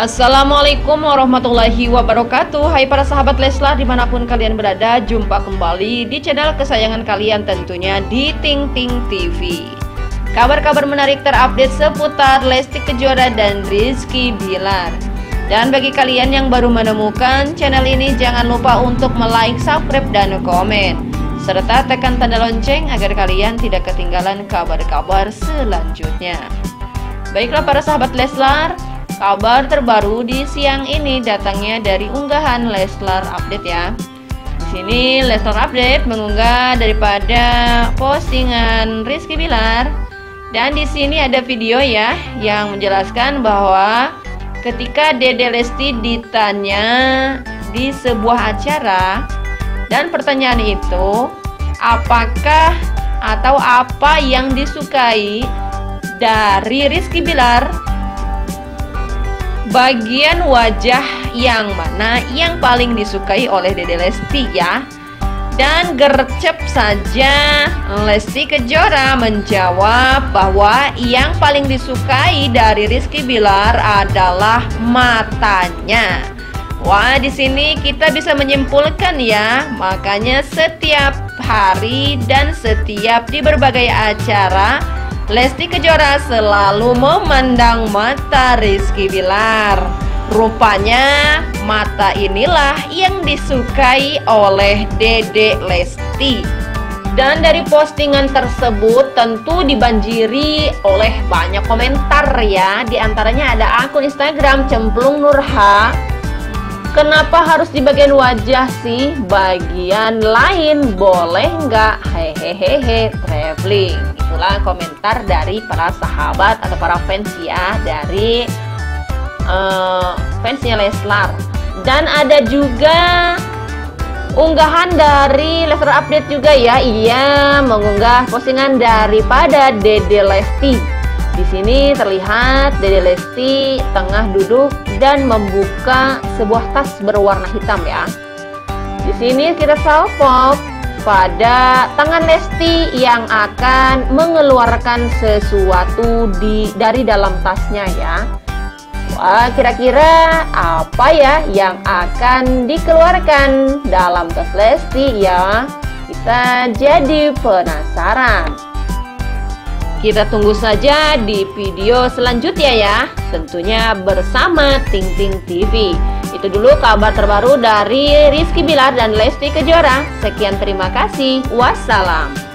Assalamualaikum warahmatullahi wabarakatuh. Hai para sahabat Leslar di mana pun kalian berada Jumpa kembali di channel kesayangan kalian tentunya di Ting Ting TV Kabar-kabar menarik terupdate seputar Lesti Kejora dan Rizky Bilar. Dan bagi kalian yang baru menemukan channel ini Jangan lupa untuk like, subscribe, dan komen. Serta tekan tanda lonceng agar kalian tidak ketinggalan kabar-kabar selanjutnya. Baiklah para sahabat Leslar, Kabar terbaru di siang ini. Datangnya dari unggahan Leslar Update ya. Di sini Leslar Update mengunggah daripada postingan Rizky Bilar. Dan di sini ada video ya yang menjelaskan bahwa ketika Dede Lesti ditanya di sebuah acara dan pertanyaan itu apakah atau apa yang disukai dari Rizky Bilar bagian wajah yang mana yang paling disukai oleh Dede Lesti ya? Dan gercep saja Lesti Kejora menjawab bahwa yang paling disukai dari Rizky Bilar adalah matanya. Wah, di sini kita bisa menyimpulkan ya. Makanya setiap hari dan setiap di berbagai acara Lesti Kejora selalu memandang mata Rizky Bilar. Rupanya mata inilah yang disukai oleh Dede Lesti. Dan dari postingan tersebut tentu dibanjiri oleh banyak komentar ya. Di antaranya ada akun Instagram Cemplung Nurha Kenapa harus di bagian wajah sih? Bagian lain boleh nggak? Hehehehe, traveling. Itulah komentar dari para sahabat atau para fans ya dari uh, fansnya Leslar. Dan ada juga unggahan dari Leslar Update juga ya. Ia mengunggah postingan daripada Dede Lesti di sini terlihat Dede Lesti tengah duduk dan membuka sebuah tas berwarna hitam ya. Di sini kita salpok pada tangan Lesti yang akan mengeluarkan sesuatu di dari dalam tasnya ya. Wah, kira-kira apa ya yang akan dikeluarkan dalam tas Lesti ya? Kita jadi penasaran. Kita tunggu saja di video selanjutnya ya Tentunya bersama Ting Ting TV Itu dulu kabar terbaru dari Rizky Bilar dan Lesti Kejora. Sekian terima kasih. Wassalam